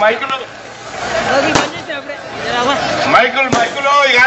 మైకులు. మైకులు మైకులు ఇక